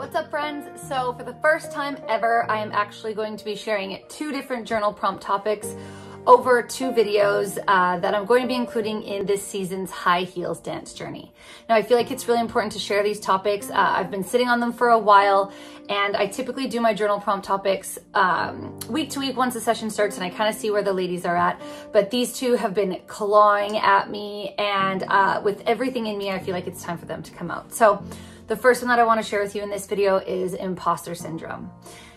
What's up friends? So for the first time ever, I am actually going to be sharing two different journal prompt topics over two videos uh, that I'm going to be including in this season's high heels dance journey. Now I feel like it's really important to share these topics. Uh, I've been sitting on them for a while and I typically do my journal prompt topics um, week to week once the session starts and I kind of see where the ladies are at. But these two have been clawing at me and uh, with everything in me, I feel like it's time for them to come out. So the first one that I wanna share with you in this video is imposter syndrome.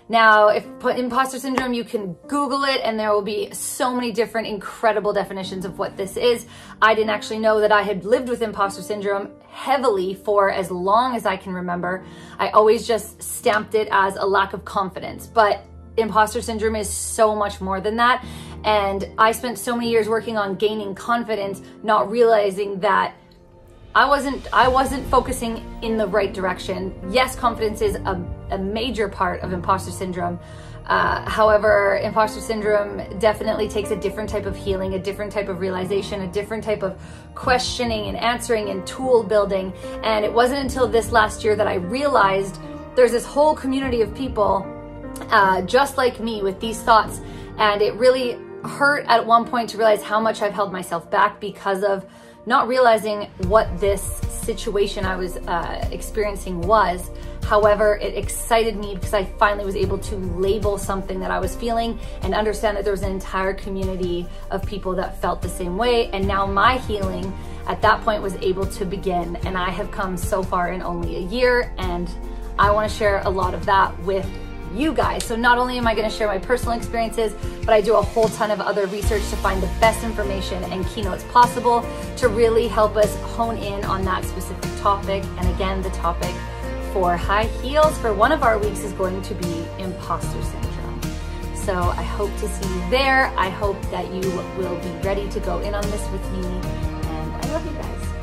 Now, if imposter syndrome, you can Google it and there will be so many different incredible definitions of what this is. I didn't actually know that I had lived with imposter syndrome heavily for as long as I can remember. I always just stamped it as a lack of confidence, but imposter syndrome is so much more than that. And I spent so many years working on gaining confidence, not realizing that I wasn't I wasn't focusing in the right direction. Yes, confidence is a, a major part of imposter syndrome. Uh, however, imposter syndrome definitely takes a different type of healing, a different type of realization, a different type of questioning and answering and tool building. And it wasn't until this last year that I realized there's this whole community of people uh, just like me with these thoughts. And it really hurt at one point to realize how much I've held myself back because of not realizing what this situation I was uh, experiencing was. However, it excited me because I finally was able to label something that I was feeling and understand that there was an entire community of people that felt the same way. And now my healing at that point was able to begin. And I have come so far in only a year. And I want to share a lot of that with you guys. So not only am I gonna share my personal experiences, but I do a whole ton of other research to find the best information and keynotes possible to really help us hone in on that specific topic. And again, the topic for high heels for one of our weeks is going to be imposter syndrome. So I hope to see you there. I hope that you will be ready to go in on this with me. And I love you guys.